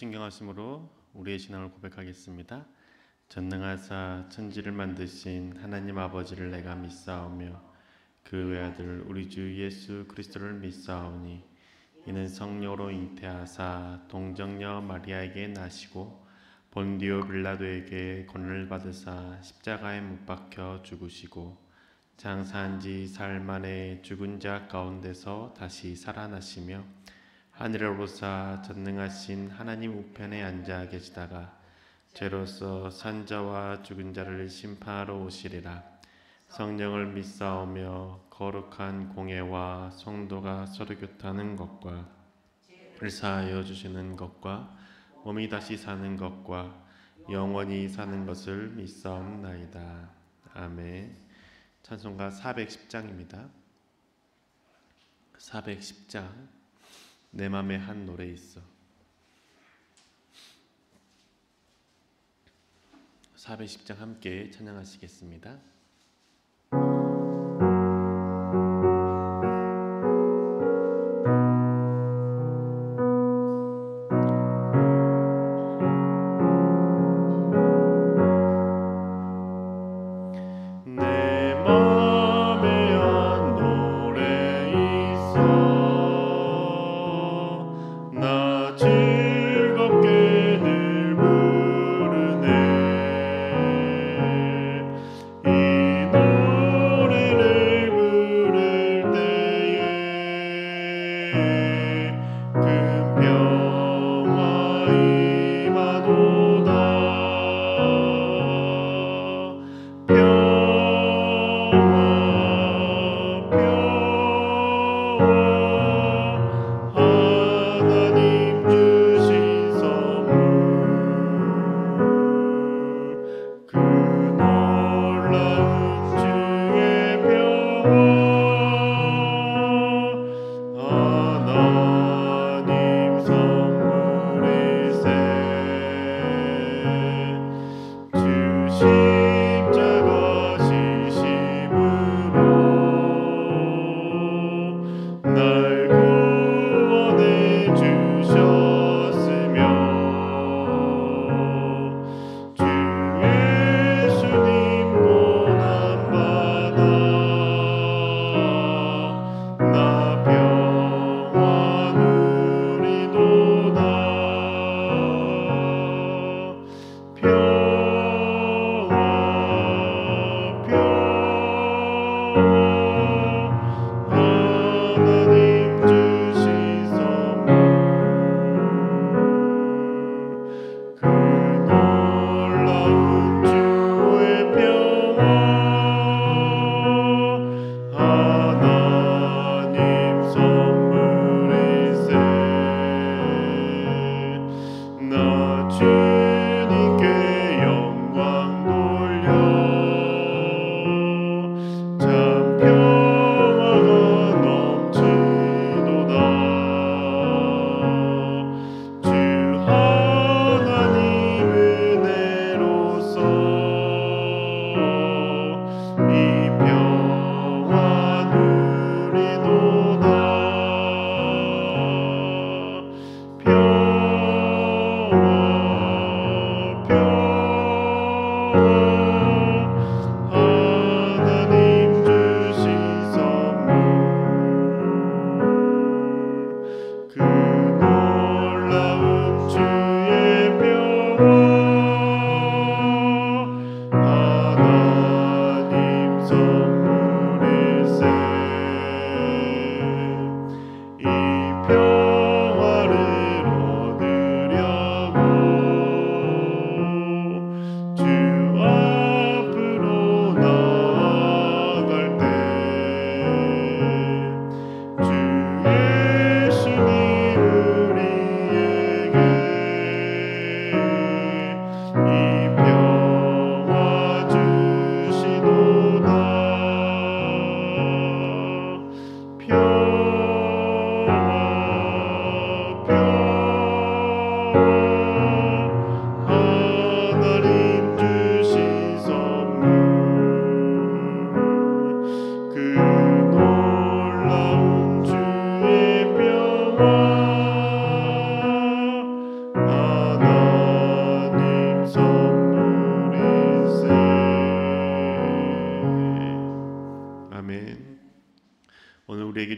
사도신경하심으로 우리의 신앙을 고백하겠습니다. 전능하사 천지를 만드신 하나님 아버지를 내가 믿사오며 그 외아들 우리 주 예수 그리스도를 믿사오니 이는 성령으로 잉태하사 동정녀 마리아에게 나시고 본디오 빌라도에게 권을 받으사 십자가에 못 박혀 죽으시고 장사한 지 사흘 만에 죽은 자 가운데서 다시 살아나시며 하늘에 오르사 전능하신 하나님 우편에 앉아 계시다가 죄로서 산자와 죽은 자를 심판하러 오시리라. 성령을 믿사오며 거룩한 공예와 성도가 서로 교타하는 것과 을사하여 주시는 것과 몸이 다시 사는 것과 영원히 사는 것을 믿사옵나이다. 아멘. 찬송가 410장입니다. 410장 내 맘에 한 노래 있어. 410장 함께 찬양하시겠습니다.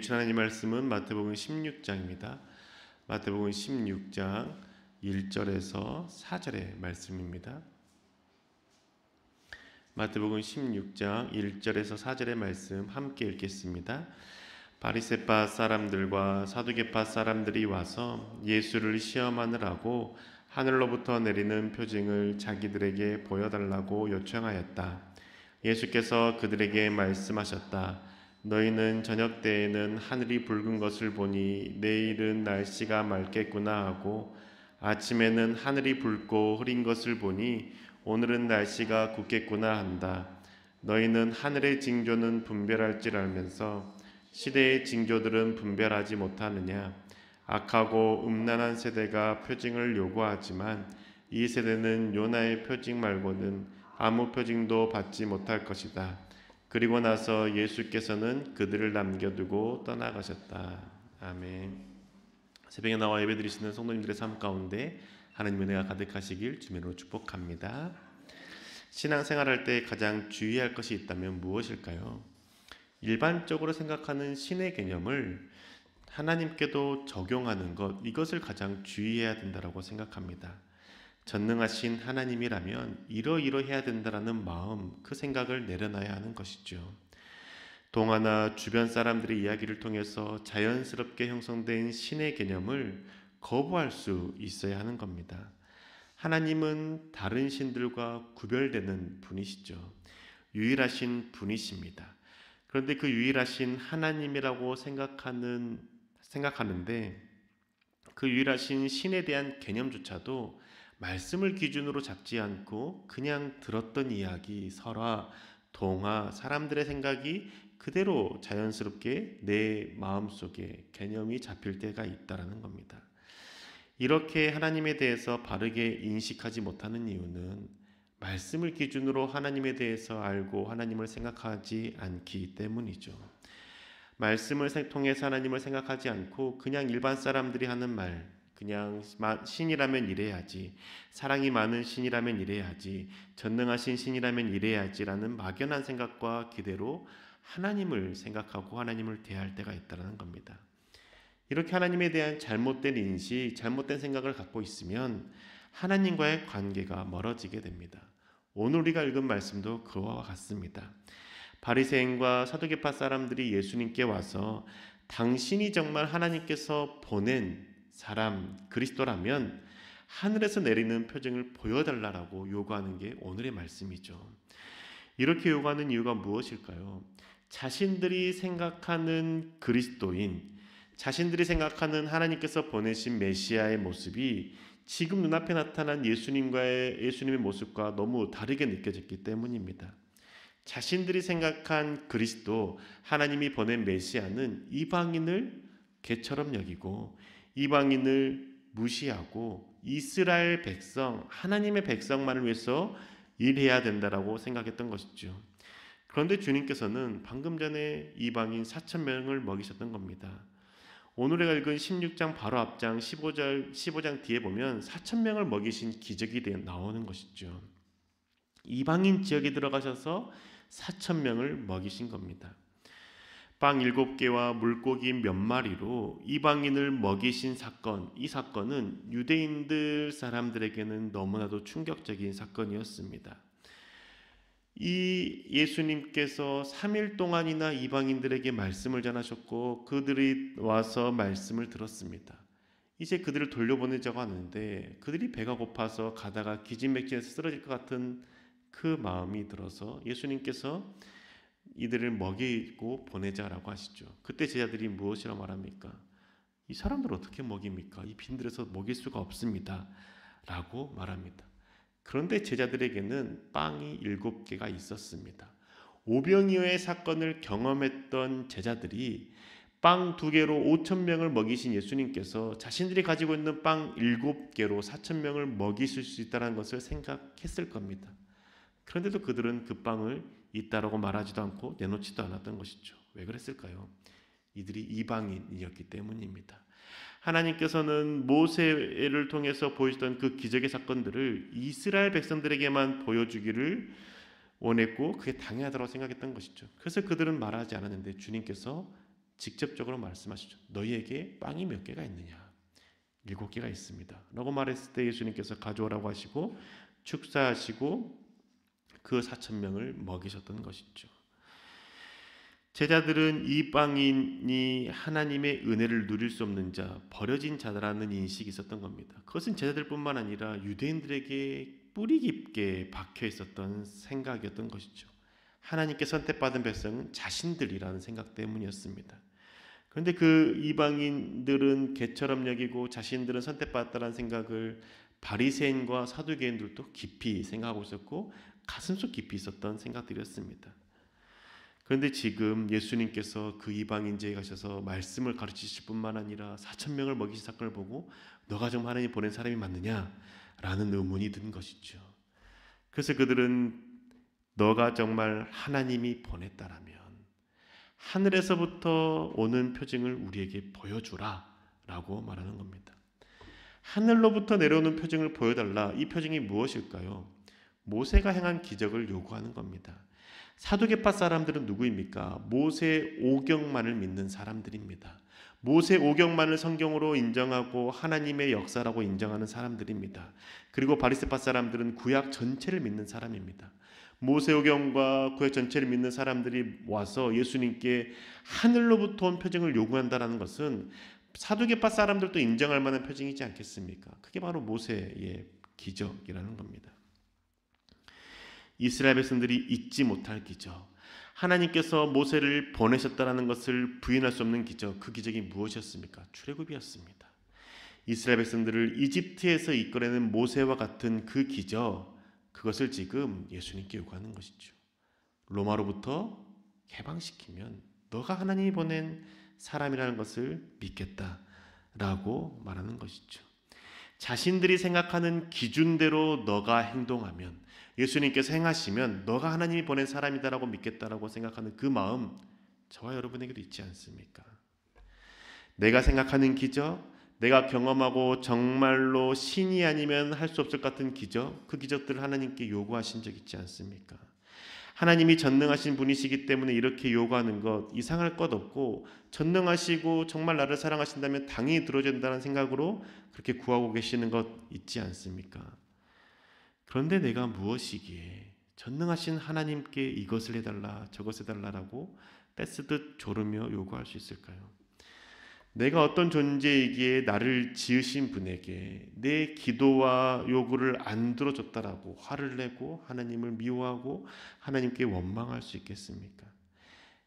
주신 하나님 말씀은 마태복음 16장입니다. 마태복음 16장 1절에서 4절의 말씀입니다. 마태복음 16장 1절에서 4절의 말씀 함께 읽겠습니다. 바리새파 사람들과 사두개파 사람들이 와서 예수를 시험하느라고 하늘로부터 내리는 표징을 자기들에게 보여달라고 요청하였다. 예수께서 그들에게 말씀하셨다. 너희는 저녁 때에는 하늘이 붉은 것을 보니 내일은 날씨가 맑겠구나 하고 아침에는 하늘이 붉고 흐린 것을 보니 오늘은 날씨가 굳겠구나 한다. 너희는 하늘의 징조는 분별할 줄 알면서 시대의 징조들은 분별하지 못하느냐? 악하고 음란한 세대가 표징을 요구하지만 이 세대는 요나의 표징 말고는 아무 표징도 받지 못할 것이다. 그리고 나서 예수께서는 그들을 남겨두고 떠나가셨다. 아멘. 새벽에 나와 예배드리시는 성도님들의 삶 가운데 하나님의 은혜가 가득하시길 주님으로 축복합니다. 신앙생활할 때 가장 주의할 것이 있다면 무엇일까요? 일반적으로 생각하는 신의 개념을 하나님께도 적용하는 것 이것을 가장 주의해야 된다라고 생각합니다. 전능하신 하나님이라면 이러이러해야 된다라는 마음 그 생각을 내려놔야 하는 것이죠. 동화나 주변 사람들의 이야기를 통해서 자연스럽게 형성된 신의 개념을 거부할 수 있어야 하는 겁니다. 하나님은 다른 신들과 구별되는 분이시죠. 유일하신 분이십니다. 그런데 그 유일하신 하나님이라고 생각하는 생각하는데 그 유일하신 신에 대한 개념조차도 말씀을 기준으로 잡지 않고 그냥 들었던 이야기, 설화, 동화, 사람들의 생각이 그대로 자연스럽게 내 마음속에 개념이 잡힐 때가 있다라는 겁니다. 이렇게 하나님에 대해서 바르게 인식하지 못하는 이유는 말씀을 기준으로 하나님에 대해서 알고 하나님을 생각하지 않기 때문이죠. 말씀을 통해서 하나님을 생각하지 않고 그냥 일반 사람들이 하는 말, 그냥 신이라면 이래야지, 사랑이 많은 신이라면 이래야지, 전능하신 신이라면 이래야지라는 막연한 생각과 기대로 하나님을 생각하고 하나님을 대할 때가 있다는 겁니다. 이렇게 하나님에 대한 잘못된 인식, 잘못된 생각을 갖고 있으면 하나님과의 관계가 멀어지게 됩니다. 오늘 우리가 읽은 말씀도 그와 같습니다. 바리새인과 사두개파 사람들이 예수님께 와서 당신이 정말 하나님께서 보낸 사람 그리스도라면 하늘에서 내리는 표징을 보여달라고 요구하는 게 오늘의 말씀이죠. 이렇게 요구하는 이유가 무엇일까요? 자신들이 생각하는 그리스도인, 자신들이 생각하는 하나님께서 보내신 메시아의 모습이 지금 눈앞에 나타난 예수님과의 예수님의 모습과 너무 다르게 느껴졌기 때문입니다. 자신들이 생각한 그리스도 하나님이 보낸 메시아는 이방인을 개처럼 여기고 이방인을 무시하고 이스라엘 백성 하나님의 백성만을 위해서 일해야 된다라고 생각했던 것이죠. 그런데 주님께서는 방금 전에 이방인 4천 명을 먹이셨던 겁니다. 오늘 의 읽은 16장 바로 앞장 15절 15장 뒤에 보면 4천 명을 먹이신 기적이 나오는 것이죠. 이방인 지역에 들어가셔서 4천 명을 먹이신 겁니다. 빵 7개와 물고기 몇 마리로 이방인을 먹이신 사건, 이 사건은 유대인들 사람들에게는 너무나도 충격적인 사건이었습니다. 이 예수님께서 3일 동안이나 이방인들에게 말씀을 전하셨고 그들이 와서 말씀을 들었습니다. 이제 그들을 돌려보내자고 하는데 그들이 배가 고파서 가다가 기진맥진해서 쓰러질 것 같은 그 마음이 들어서 예수님께서 이들을 먹이고 보내자라고 하시죠. 그때 제자들이 무엇이라 말합니까? 이 사람들 어떻게 먹입니까? 이 빈들에서 먹일 수가 없습니다. 라고 말합니다. 그런데 제자들에게는 빵이 일곱 개가 있었습니다. 오병이어의 사건을 경험했던 제자들이 빵 두 개로 오천 명을 먹이신 예수님께서 자신들이 가지고 있는 빵 일곱 개로 사천 명을 먹이실 수 있다는 것을 생각했을 겁니다. 그런데도 그들은 그 빵을 있다라고 말하지도 않고 내놓지도 않았던 것이죠. 왜 그랬을까요? 이들이 이방인이었기 때문입니다. 하나님께서는 모세를 통해서 보여주던 그 기적의 사건들을 이스라엘 백성들에게만 보여주기를 원했고 그게 당연하다고 생각했던 것이죠. 그래서 그들은 말하지 않았는데 주님께서 직접적으로 말씀하시죠. 너희에게 빵이 몇 개가 있느냐? 일곱 개가 있습니다. 라고 말했을 때 예수님께서 가져오라고 하시고 축사하시고 그 사천 명을 먹이셨던 것이죠. 제자들은 이 빵인이 하나님의 은혜를 누릴 수 없는 자, 버려진 자라는 인식이 있었던 겁니다. 그것은 제자들뿐만 아니라 유대인들에게 뿌리 깊게 박혀 있었던 생각이었던 것이죠. 하나님께 선택받은 백성은 자신들이라는 생각 때문이었습니다. 그런데 그 이방인들은 개처럼 여기고 자신들은 선택받았다는 생각을 바리새인과 사두개인들도 깊이 생각하고 있었고 가슴속 깊이 있었던 생각들이었습니다. 그런데 지금 예수님께서 그 이방인제에 가셔서 말씀을 가르치실 뿐만 아니라 4천 명을 먹이신 사건을 보고 너가 정 하나님 보낸 사람이 맞느냐라는 의문이 든 것이죠. 그래서 그들은 너가 정말 하나님이 보냈다라면 하늘에서부터 오는 표징을 우리에게 보여주라라고 말하는 겁니다. 하늘로부터 내려오는 표징을 보여달라. 이 표징이 무엇일까요? 모세가 행한 기적을 요구하는 겁니다. 사두개파 사람들은 누구입니까? 모세 오경만을 믿는 사람들입니다. 모세 오경만을 성경으로 인정하고 하나님의 역사라고 인정하는 사람들입니다. 그리고 바리새파 사람들은 구약 전체를 믿는 사람입니다. 모세 오경과 구약 전체를 믿는 사람들이 와서 예수님께 하늘로부터 온 표징을 요구한다라는 것은 사두개파 사람들도 인정할 만한 표징이지 않겠습니까? 그게 바로 모세의 기적이라는 겁니다. 이스라엘 백성들이 잊지 못할 기적. 하나님께서 모세를 보내셨다라는 것을 부인할 수 없는 기적. 그 기적이 무엇이었습니까? 출애굽이었습니다. 이스라엘 백성들을 이집트에서 이끌어낸 모세와 같은 그 기적, 그것을 지금 예수님께 요구하는 것이죠. 로마로부터 해방시키면 너가 하나님이 보낸 사람이라는 것을 믿겠다라고 말하는 것이죠. 자신들이 생각하는 기준대로 너가 행동하면 예수님께서 행하시면 너가 하나님이 보낸 사람이다라고 믿겠다라고 생각하는 그 마음 저와 여러분에게도 있지 않습니까? 내가 생각하는 기적, 내가 경험하고 정말로 신이 아니면 할 수 없을 것 같은 기적, 그 기적들을 하나님께 요구하신 적 있지 않습니까? 하나님이 전능하신 분이시기 때문에 이렇게 요구하는 것 이상할 것 없고 전능하시고 정말 나를 사랑하신다면 당연히 들어준다는 생각으로 그렇게 구하고 계시는 것 있지 않습니까? 그런데 내가 무엇이기에 전능하신 하나님께 이것을 해달라 저것을 해달라라고 뺏쓰듯 조르며 요구할 수 있을까요? 내가 어떤 존재이기에 나를 지으신 분에게 내 기도와 요구를 안 들어줬다라고 화를 내고 하나님을 미워하고 하나님께 원망할 수 있겠습니까?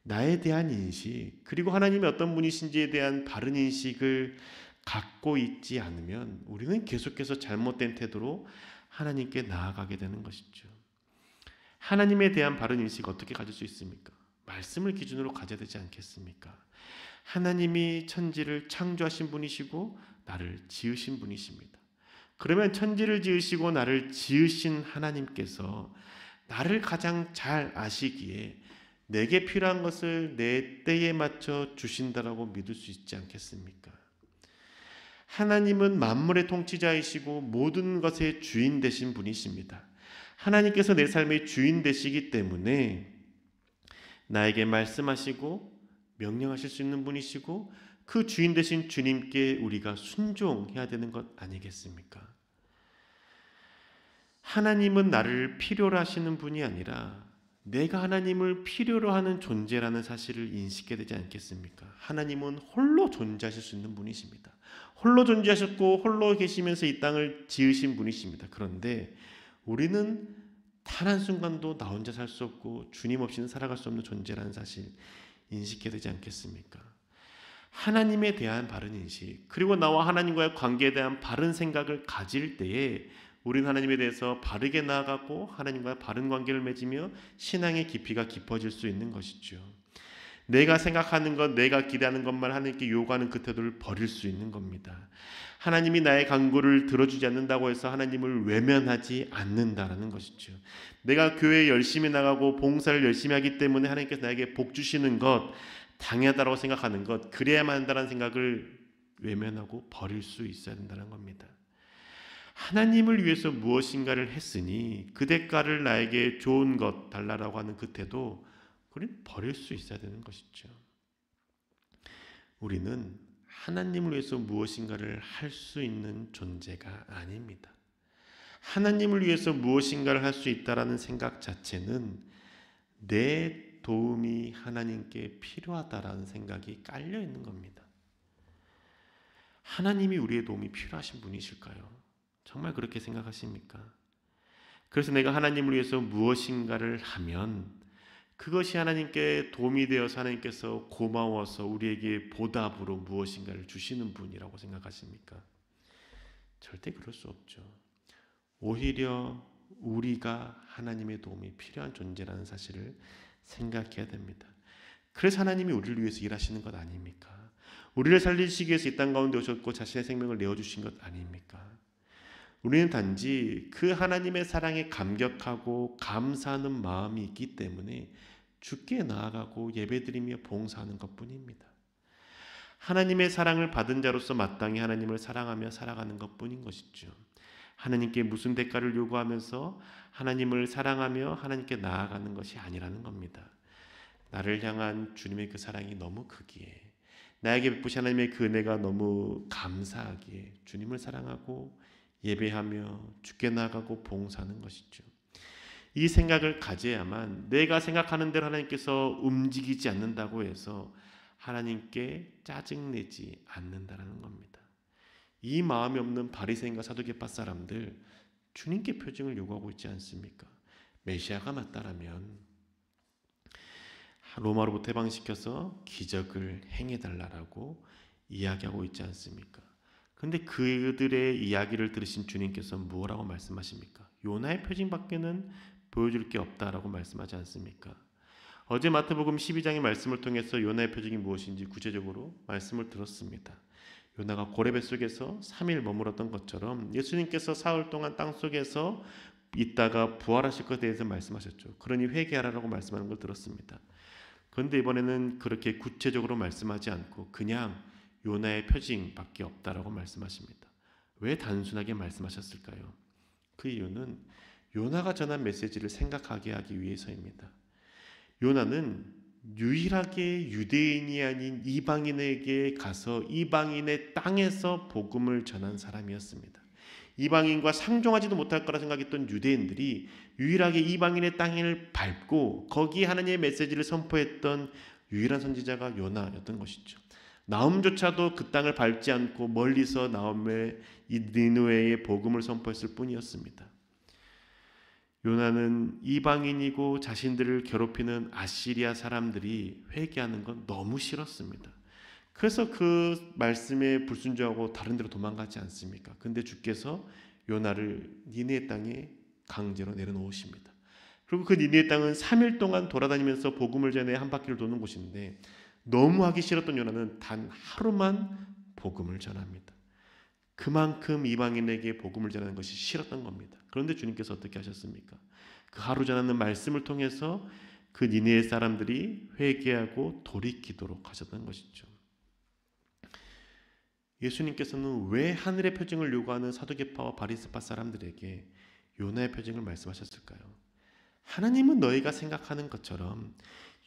나에 대한 인식, 그리고 하나님이 어떤 분이신지에 대한 바른 인식을 갖고 있지 않으면 우리는 계속해서 잘못된 태도로 하나님께 나아가게 되는 것이죠. 하나님에 대한 바른 인식 어떻게 가질 수 있습니까? 말씀을 기준으로 가져야 되지 않겠습니까? 하나님이 천지를 창조하신 분이시고 나를 지으신 분이십니다. 그러면 천지를 지으시고 나를 지으신 하나님께서 나를 가장 잘 아시기에 내게 필요한 것을 내 때에 맞춰 주신다라고 믿을 수 있지 않겠습니까? 하나님은 만물의 통치자이시고 모든 것의 주인 되신 분이십니다. 하나님께서 내 삶의 주인 되시기 때문에 나에게 말씀하시고 명령하실 수 있는 분이시고 그 주인 되신 주님께 우리가 순종해야 되는 것 아니겠습니까? 하나님은 나를 필요로 하시는 분이 아니라 내가 하나님을 필요로 하는 존재라는 사실을 인식해야 되지 않겠습니까? 하나님은 홀로 존재하실 수 있는 분이십니다. 홀로 존재하셨고 홀로 계시면서 이 땅을 지으신 분이십니다. 그런데 우리는 단 한 순간도 나 혼자 살 수 없고 주님 없이는 살아갈 수 없는 존재라는 사실 인식해야 되지 않겠습니까? 하나님에 대한 바른 인식, 그리고 나와 하나님과의 관계에 대한 바른 생각을 가질 때에 우리는 하나님에 대해서 바르게 나아가고 하나님과 바른 관계를 맺으며 신앙의 깊이가 깊어질 수 있는 것이죠. 내가 생각하는 것, 내가 기대하는 것만 하나님께 요구하는 그 태도를 버릴 수 있는 겁니다. 하나님이 나의 간구를 들어주지 않는다고 해서 하나님을 외면하지 않는다라는 것이죠. 내가 교회에 열심히 나가고 봉사를 열심히 하기 때문에 하나님께서 나에게 복 주시는 것 당연하다고 생각하는 것 그래야만 한다는 생각을 외면하고 버릴 수 있어야 된다는 겁니다. 하나님을 위해서 무엇인가를 했으니 그 대가를 나에게 좋은 것 달라라고 하는 그 태도 우리는 버릴 수 있어야 되는 것이죠. 우리는 하나님을 위해서 무엇인가를 할 수 있는 존재가 아닙니다. 하나님을 위해서 무엇인가를 할 수 있다라는 생각 자체는 내 도움이 하나님께 필요하다라는 생각이 깔려 있는 겁니다. 하나님이 우리의 도움이 필요하신 분이실까요? 정말 그렇게 생각하십니까? 그래서 내가 하나님을 위해서 무엇인가를 하면 그것이 하나님께 도움이 되어서 하나님께서 고마워서 우리에게 보답으로 무엇인가를 주시는 분이라고 생각하십니까? 절대 그럴 수 없죠. 오히려 우리가 하나님의 도움이 필요한 존재라는 사실을 생각해야 됩니다. 그래서 하나님이 우리를 위해서 일하시는 것 아닙니까? 우리를 살리시기 위해서 이 땅 가운데 오셨고 자신의 생명을 내어주신 것 아닙니까? 우리는 단지 그 하나님의 사랑에 감격하고 감사하는 마음이 있기 때문에 주께 나아가고 예배드리며 봉사하는 것뿐입니다. 하나님의 사랑을 받은 자로서 마땅히 하나님을 사랑하며 살아가는 것뿐인 것이죠. 하나님께 무슨 대가를 요구하면서 하나님을 사랑하며 하나님께 나아가는 것이 아니라는 겁니다. 나를 향한 주님의 그 사랑이 너무 크기에 나에게 베푸신 하나님의 그 은혜가 너무 감사하기에 주님을 사랑하고 예배하며 죽게 나가고 봉사하는 것이죠. 이 생각을 가져야만 내가 생각하는 대로 하나님께서 움직이지 않는다고 해서 하나님께 짜증내지 않는다라는 겁니다. 이 마음이 없는 바리새인과 사두개파 사람들 주님께 표징을 요구하고 있지 않습니까? 메시아가 맞다라면 로마로부터 해방시켜서 기적을 행해 달라고 이야기하고 있지 않습니까? 근데 그들의 이야기를 들으신 주님께서 무엇라고 말씀하십니까? 요나의 표징밖에는 보여줄 게 없다라고 말씀하지 않습니까? 어제 마태복음 12장의 말씀을 통해서 요나의 표징이 무엇인지 구체적으로 말씀을 들었습니다. 요나가 고레배 속에서 3일 머물었던 것처럼 예수님께서 사흘 동안 땅 속에서 있다가 부활하실 것에 대해서 말씀하셨죠. 그러니 회개하라고 말씀하는 걸 들었습니다. 그런데 이번에는 그렇게 구체적으로 말씀하지 않고 그냥 요나의 표징밖에 없다라고 말씀하십니다. 왜 단순하게 말씀하셨을까요? 그 이유는 요나가 전한 메시지를 생각하게 하기 위해서입니다. 요나는 유일하게 유대인이 아닌 이방인에게 가서 이방인의 땅에서 복음을 전한 사람이었습니다. 이방인과 상종하지도 못할 거라 생각했던 유대인들이 유일하게 이방인의 땅을 밟고 거기 하나님의 메시지를 선포했던 유일한 선지자가 요나였던 것이죠. 나움조차도 그 땅을 밟지 않고 멀리서 나움의 이 니누에의 복음을 선포했을 뿐이었습니다. 요나는 이방인이고 자신들을 괴롭히는 아시리아 사람들이 회개하는 건 너무 싫었습니다. 그래서 그 말씀에 불순종하고 다른 데로 도망가지 않습니까? 근데 주께서 요나를 니네 땅에 강제로 내려놓으십니다. 그리고 그 니네 땅은 3일 동안 돌아다니면서 복음을 전해 한 바퀴를 도는 곳인데 너무 하기 싫었던 요나는 단 하루만 복음을 전합니다. 그만큼 이방인에게 복음을 전하는 것이 싫었던 겁니다. 그런데 주님께서 어떻게 하셨습니까? 그 하루 전하는 말씀을 통해서 그 니네의 사람들이 회개하고 돌이키도록 하셨던 것이죠. 예수님께서는 왜 하늘의 표징을 요구하는 사두개파와 바리새파 사람들에게 요나의 표징을 말씀하셨을까요? 하나님은 너희가 생각하는 것처럼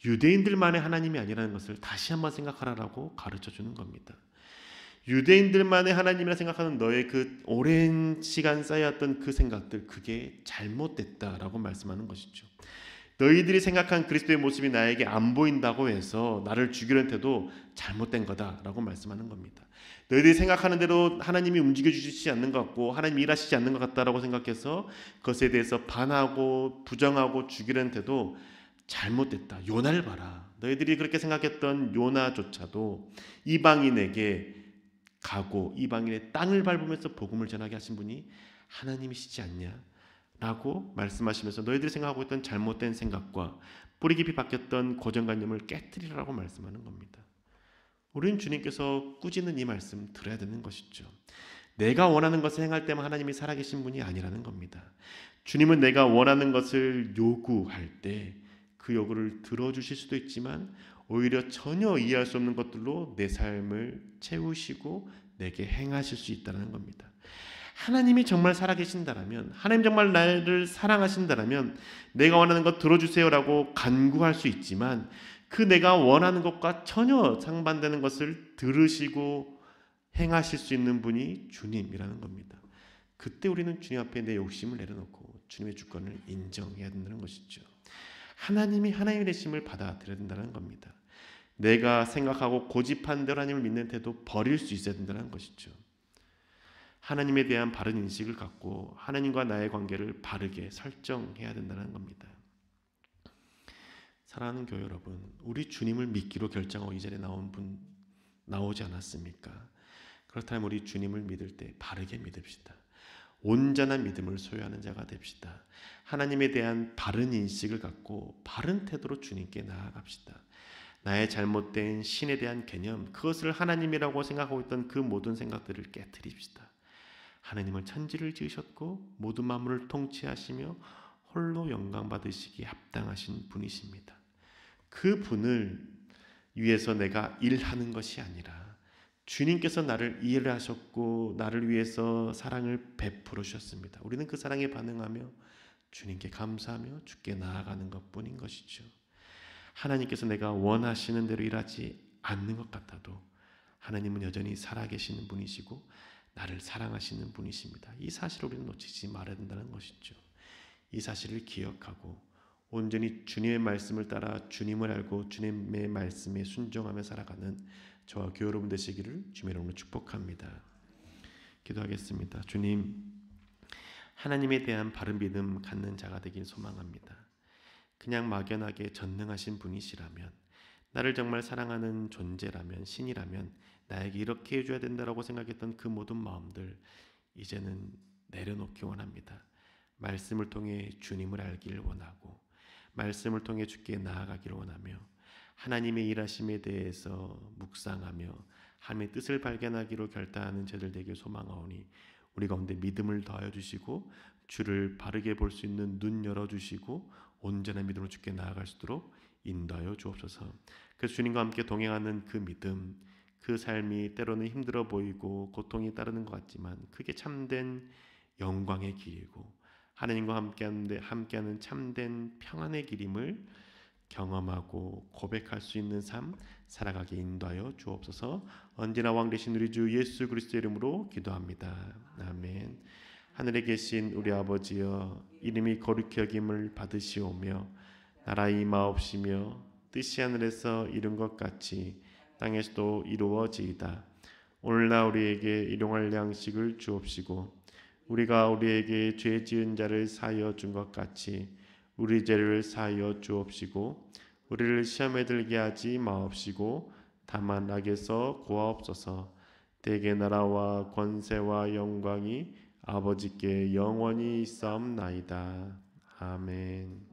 유대인들만의 하나님이 아니라는 것을 다시 한번 생각하라라고 가르쳐 주는 겁니다. 유대인들만의 하나님이라 생각하는 너의 그 오랜 시간 쌓여왔던 그 생각들 그게 잘못됐다라고 말씀하는 것이죠. 너희들이 생각한 그리스도의 모습이 나에게 안 보인다고 해서 나를 죽이려는 태도 잘못된 거다라고 말씀하는 겁니다. 너희들이 생각하는 대로 하나님이 움직여 주시지 않는 것 같고 하나님이 일하시지 않는 것 같다라고 생각해서 그것에 대해서 반하고 부정하고 죽이려는 태도 잘못됐다. 요나를 봐라. 너희들이 그렇게 생각했던 요나조차도 이방인에게 가고 이방인의 땅을 밟으면서 복음을 전하게 하신 분이 하나님이시지 않냐? 라고 말씀하시면서 너희들이 생각하고 있던 잘못된 생각과 뿌리 깊이 박혔던 고정관념을 깨뜨리라고 말씀하는 겁니다. 우리는 주님께서 꾸짖는 이 말씀 들어야 되는 것이죠. 내가 원하는 것을 행할 때만 하나님이 살아계신 분이 아니라는 겁니다. 주님은 내가 원하는 것을 요구할 때 그 요구를 들어주실 수도 있지만 오히려 전혀 이해할 수 없는 것들로 내 삶을 채우시고 내게 행하실 수 있다는 겁니다. 하나님이 정말 살아계신다라면, 하나님 정말 나를 사랑하신다라면, 내가 원하는 것 들어주세요라고 간구할 수 있지만, 그 내가 원하는 것과 전혀 상반되는 것을 들으시고 행하실 수 있는 분이 주님이라는 겁니다. 그때 우리는 주님 앞에 내 욕심을 내려놓고 주님의 주권을 인정해야 된다는 것이죠. 하나님이 하나님의 되심을 받아들여야 된다는 겁니다. 내가 생각하고 고집한 대로 하나님을 믿는 태도 버릴 수 있어야 된다는 것이죠. 하나님에 대한 바른 인식을 갖고 하나님과 나의 관계를 바르게 설정해야 된다는 겁니다. 사랑하는 교회 여러분, 우리 주님을 믿기로 결정하고 이 자리에 나온 분 나오지 않았습니까? 그렇다면 우리 주님을 믿을 때 바르게 믿읍시다. 온전한 믿음을 소유하는 자가 됩시다. 하나님에 대한 바른 인식을 갖고 바른 태도로 주님께 나아갑시다. 나의 잘못된 신에 대한 개념, 그것을 하나님이라고 생각하고 있던 그 모든 생각들을 깨뜨립시다. 하나님은 천지를 지으셨고 모든 만물을 통치하시며 홀로 영광 받으시기에 합당하신 분이십니다. 그 분을 위해서 내가 일하는 것이 아니라 주님께서 나를 이해하셨고 나를 위해서 사랑을 베풀어 주셨습니다. 우리는 그 사랑에 반응하며 주님께 감사하며 주께 나아가는 것뿐인 것이죠. 하나님께서 내가 원하시는 대로 일하지 않는 것 같아도 하나님은 여전히 살아계시는 분이시고 나를 사랑하시는 분이십니다. 이 사실을 우리는 놓치지 말아야 된다는 것이죠. 이 사실을 기억하고 온전히 주님의 말씀을 따라 주님을 알고 주님의 말씀에 순종하며 살아가는 저와 교회 여러분 되시기를 주님의 이름으로 축복합니다. 기도하겠습니다. 주님, 하나님에 대한 바른 믿음 갖는 자가 되길 소망합니다. 그냥 막연하게 전능하신 분이시라면, 나를 정말 사랑하는 존재라면, 신이라면, 나에게 이렇게 해줘야 된다라고 생각했던 그 모든 마음들, 이제는 내려놓기 원합니다. 말씀을 통해 주님을 알기를 원하고, 말씀을 통해 주께 나아가기를 원하며, 하나님의 일하심에 대해서 묵상하며 하나님의 뜻을 발견하기로 결단하는 저들 되길 소망하오니 우리 가운데 믿음을 더하여 주시고 주를 바르게 볼 수 있는 눈 열어 주시고 온전한 믿음으로 주께 나아갈 수 있도록 인도하여 주옵소서. 그래서 주님과 함께 동행하는 그 믿음, 그 삶이 때로는 힘들어 보이고 고통이 따르는 것 같지만 그게 참된 영광의 길이고 하나님과 함께하는데 함께하는 참된 평안의 길임을 경험하고 고백할 수 있는 삶 살아가게 인도하여 주옵소서. 언제나 왕 되신 우리 주 예수 그리스도 이름으로 기도합니다. 아멘. 하늘에 계신 우리 아버지여 이름이 거룩히 여김을 받으시오며 나라 임하옵시며 뜻이 하늘에서 이룬 것 같이 땅에서도 이루어지이다. 오늘날 우리에게 일용할 양식을 주옵시고 우리가 우리에게 죄 지은 자를 사하여 준 것 같이 우리 죄를 사하여 주옵시고 우리를 시험에 들게 하지 마옵시고 다만 악에서 구하옵소서. 대개 나라와 권세와 영광이 아버지께 영원히 있사옵나이다. 아멘